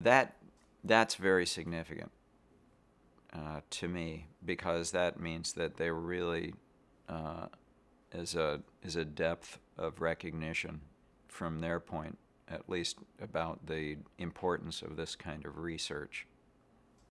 That that's very significant uh, to me because that means that there really uh, is a is a depth of recognition from their point at least about the importance of this kind of research.